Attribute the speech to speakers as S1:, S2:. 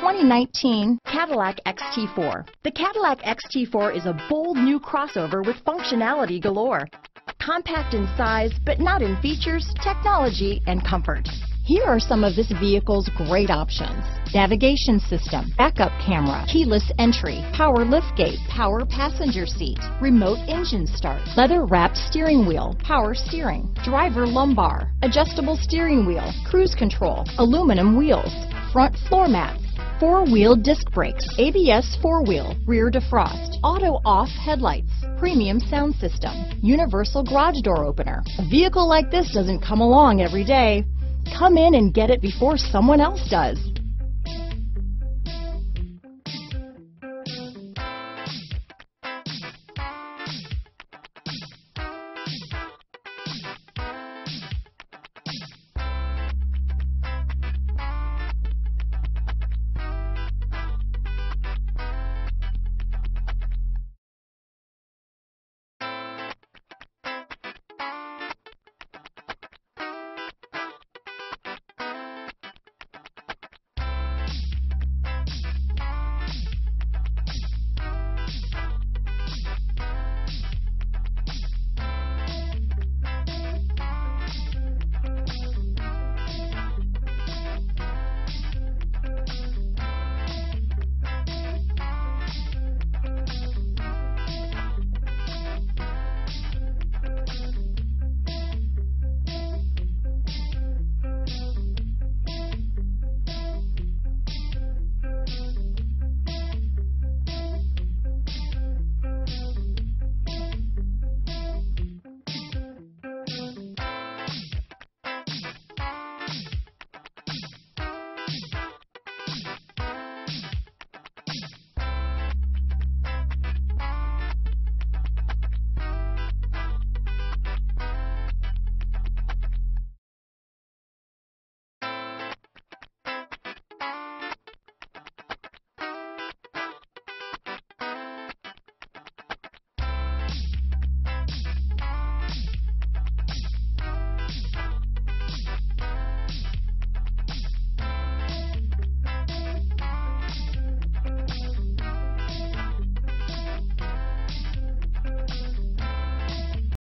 S1: 2019 Cadillac XT4. The Cadillac XT4 is a bold new crossover with functionality galore. Compact in size, but not in features, technology, and comfort. Here are some of this vehicle's great options. Navigation system, backup camera, keyless entry, power liftgate, power passenger seat, remote engine start, leather wrapped steering wheel, power steering, driver lumbar, adjustable steering wheel, cruise control, aluminum wheels, front floor mats, four-wheel disc brakes, ABS four-wheel, rear defrost, auto-off headlights, premium sound system, universal garage door opener. A vehicle like this doesn't come along every day. Come in and get it before someone else does.